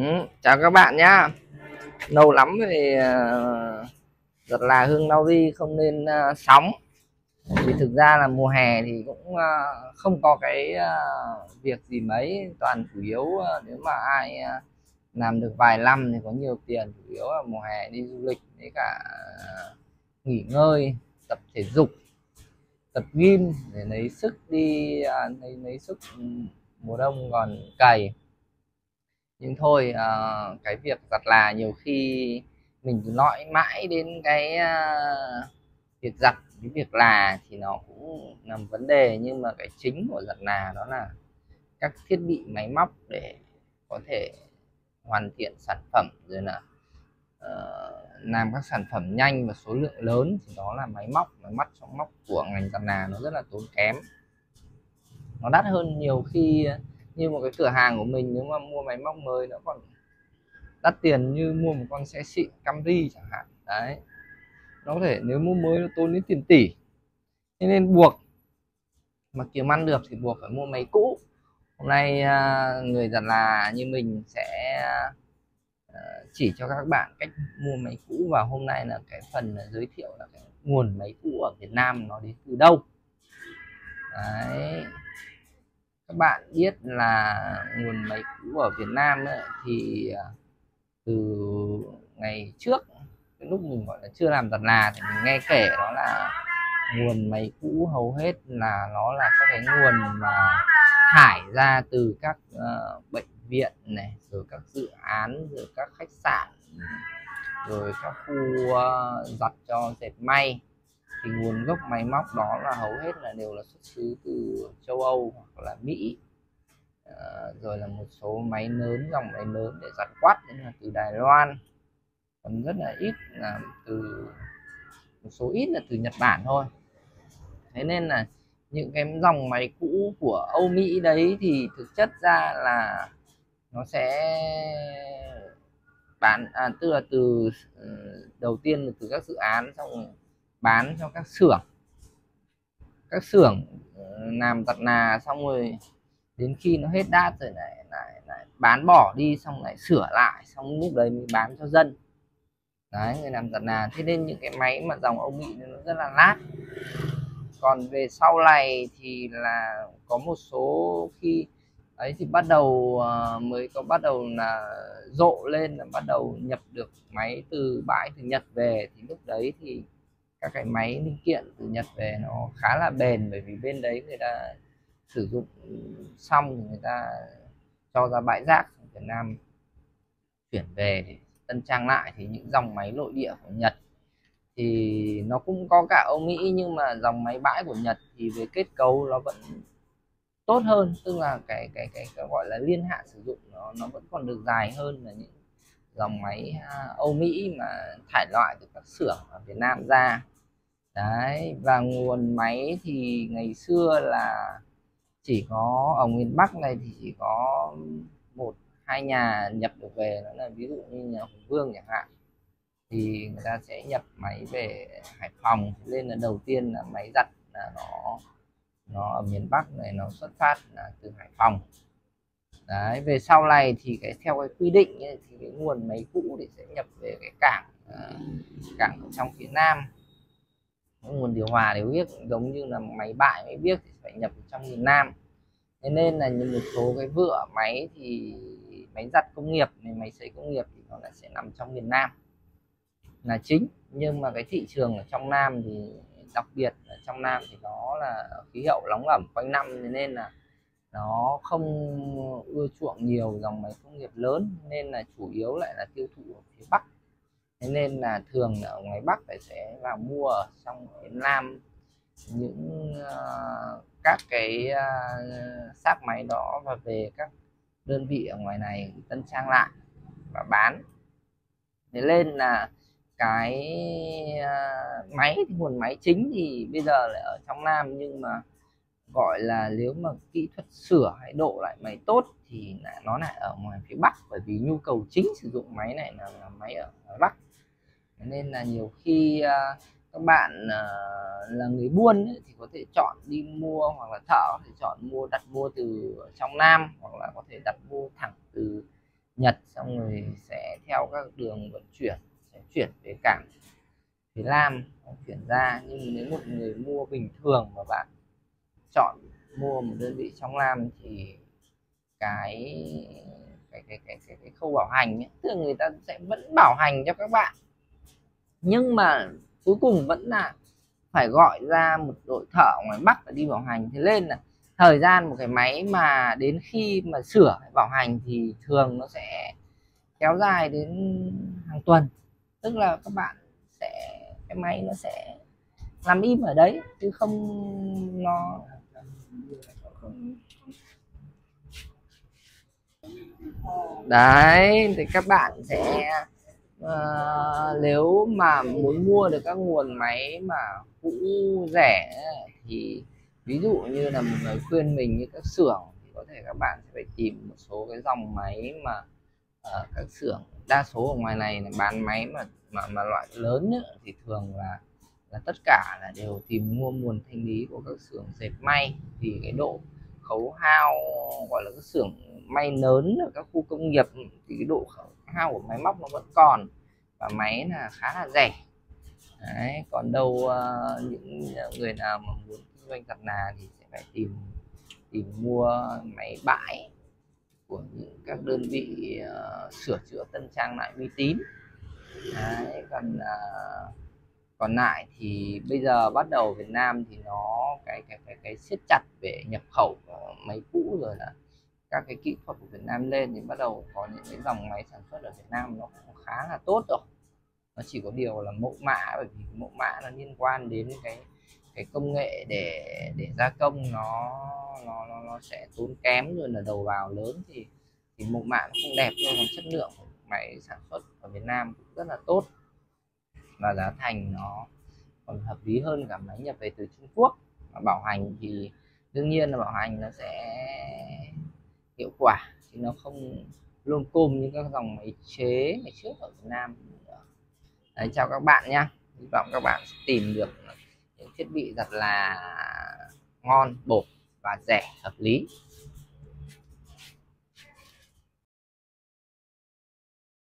Ừ, chào các bạn nhá. Lâu lắm thì ờ, thật là hương Nauri không nên uh, sóng. Vì thực ra là mùa hè thì cũng uh, không có cái uh, việc gì mấy toàn chủ yếu uh, nếu mà ai uh, làm được vài năm thì có nhiều tiền chủ yếu là mùa hè đi du lịch với cả uh, nghỉ ngơi tập thể dục tập gym để lấy sức đi uh, lấy, lấy sức ừ, mùa đông còn cày nhưng thôi uh, cái việc giặt là nhiều khi mình cứ nói mãi đến cái uh, việc giặt cái việc là thì nó cũng là một vấn đề. Nhưng mà cái chính của giặt là đó là các thiết bị máy móc để có thể hoàn thiện sản phẩm rồi là uh, làm các sản phẩm nhanh và số lượng lớn. Thì đó là máy móc máy móc trong móc của ngành giặt là nó rất là tốn kém. Nó đắt hơn nhiều khi như một cái cửa hàng của mình, nếu mà mua máy móc mới nó còn đắt tiền như mua một con xe xịn Camry chẳng hạn. Đấy. Nó có thể, nếu mua mới nó tốn đến tiền tỷ. Thế nên buộc, mà kiếm ăn được thì buộc phải mua máy cũ. Hôm nay à, người dần là như mình sẽ à, chỉ cho các bạn cách mua máy cũ và hôm nay là cái phần giới thiệu là cái nguồn máy cũ ở Việt Nam nó đến từ đâu. Đấy các bạn biết là nguồn máy cũ ở Việt Nam ấy, thì à, từ ngày trước cái lúc mình gọi là chưa làm giặt là thì mình nghe kể đó là nguồn máy cũ hầu hết là nó là các cái nguồn mà thải ra từ các uh, bệnh viện này rồi các dự án rồi các khách sạn rồi các khu uh, giặt cho dệt may thì nguồn gốc máy móc đó là hầu hết là đều là xuất xứ từ châu Âu hoặc là Mỹ. À, rồi là một số máy lớn dòng máy lớn để giặt quát nên là từ Đài Loan. Còn rất là ít là từ một số ít là từ Nhật Bản thôi. Thế nên là những cái dòng máy cũ của Âu Mỹ đấy thì thực chất ra là nó sẽ bán à, tức là từ ờ, đầu tiên là từ các dự án xong bán cho các xưởng. Các xưởng ừ, làm giặt nà xong rồi đến khi nó hết đát rồi lại lại lại bán bỏ đi xong lại sửa lại, xong lúc đấy mới bán cho dân. Đấy, người làm giặt nà. Thế nên những cái máy mà dòng ông bị nó rất là lát. Còn về sau này thì là có một số khi ấy thì bắt đầu ờ, mới có bắt đầu là rộ lên, là bắt đầu nhập được máy từ bãi từ Nhật về. Thì lúc đấy thì các cái máy linh kiện từ Nhật về nó khá là bền bởi vì bên đấy người ta sử dụng xong thì người ta cho ra bãi rác Việt Nam chuyển về để tân trang lại. Thì những dòng máy nội địa của Nhật thì nó cũng có cả Âu Mỹ nhưng mà dòng máy bãi của Nhật thì về kết cấu nó vẫn tốt hơn. Tức là cái cái cái, cái gọi là liên hạn sử dụng nó nó vẫn còn được dài hơn là những dòng máy à, Âu Mỹ mà thải loại từ các xưởng ở Việt Nam ra đấy và nguồn máy thì ngày xưa là chỉ có ở miền Bắc này thì chỉ có một hai nhà nhập được về đó là ví dụ như nhà Hùng Vương chẳng hạn. Thì người ta sẽ nhập máy về Hải Phòng nên là đầu tiên là máy giặt là nó nó ở miền Bắc này nó xuất phát là từ Hải Phòng. Đấy về sau này thì cái theo cái quy định ấy, thì cái nguồn máy cũ thì sẽ nhập về cái cảng uh, cảng ở trong phía Nam nguồn điều hòa đều biết, giống như là máy bại máy biết thì phải nhập trong miền Nam. Thế nên là như một số cái vựa, máy thì, máy giặt công nghiệp này, máy sấy công nghiệp thì nó lại sẽ nằm trong miền Nam. Là chính, nhưng mà cái thị trường ở trong Nam thì, đặc biệt ở trong Nam thì nó là khí hậu nóng ẩm quanh năm nên là nó không ưa chuộng nhiều dòng máy công nghiệp lớn, nên là chủ yếu lại là tiêu thụ ở phía Bắc thế nên là thường ở ngoài Bắc phải sẽ vào mua ở trong miền Nam những uh, các cái uh, xác máy đó và về các đơn vị ở ngoài này tân trang lại và bán. Thế nên là cái uh, máy thì nguồn máy chính thì bây giờ lại ở trong Nam nhưng mà gọi là nếu mà kỹ thuật sửa hay độ lại máy tốt thì nó lại ở ngoài phía Bắc bởi vì nhu cầu chính sử dụng máy này là, là máy ở ngoài Bắc nên là nhiều khi uh, các bạn uh, là người buôn ấy, thì có thể chọn đi mua hoặc là thợ có thể chọn mua đặt mua từ trong Nam hoặc là có thể đặt mua thẳng từ Nhật xong rồi sẽ theo các đường vận chuyển sẽ chuyển về cảng phía Nam chuyển ra. Nhưng nếu một người mua bình thường mà bạn chọn mua một đơn vị trong Nam thì cái cái cái cái cái, cái khâu bảo hành ấy, tức là người ta sẽ vẫn bảo hành cho các bạn nhưng mà cuối cùng vẫn là phải gọi ra một đội thợ ngoài Bắc để đi bảo hành. Thế lên là thời gian một cái máy mà đến khi mà sửa bảo hành thì thường nó sẽ kéo dài đến hàng tuần. Tức là các bạn sẽ, cái máy nó sẽ làm im ở đấy, chứ không nó đấy, thì các bạn sẽ uh, nếu mà muốn mua được các nguồn máy mà cũ rẻ thì ví dụ như là một người khuyên mình như các xưởng thì có thể các bạn sẽ phải tìm một số cái dòng máy mà ở các xưởng đa số ở ngoài này là bán máy mà mà mà loại lớn ấy, thì thường là là tất cả là đều tìm mua nguồn thanh lý của các xưởng dệt may. Thì cái độ khấu hao gọi là các xưởng may lớn ở các khu công nghiệp thì cái độ khấu hao của máy móc nó vẫn còn và máy là khá là rẻ. Đấy, còn đâu uh, những ờ, người nào mà muốn kinh doanh thật là thì sẽ phải tìm tìm mua máy bãi của những các đơn vị uh, sửa chữa tân trang lại uy tín. Đấy, còn uh, còn lại thì bây giờ bắt đầu Việt Nam thì nó cái cái cái cái siết chặt về nhập khẩu máy cũ rồi là các cái kỹ thuật của Việt Nam lên thì bắt đầu có những cái dòng máy sản xuất ở Việt Nam nó cũng khá là tốt rồi. Nó chỉ có điều là mẫu mã bởi vì mẫu mã nó liên quan đến cái cái công nghệ để để gia công nó nó nó, nó sẽ tốn kém rồi là đầu vào lớn thì thì mẫu mã nó không đẹp thôi còn chất lượng của máy sản xuất ở Việt Nam cũng rất là tốt. Và giá thành nó còn hợp lý hơn cả máy nhập về từ Trung Quốc. Và bảo hành thì đương nhiên là bảo hành nó sẽ hiệu quả chứ nó không luôn côm như các dòng máy chế ngày trước ở Việt Nam. Đấy, chào các bạn nha hy vọng các bạn sẽ tìm được những thiết bị thật là ngon bổ và rẻ hợp lý.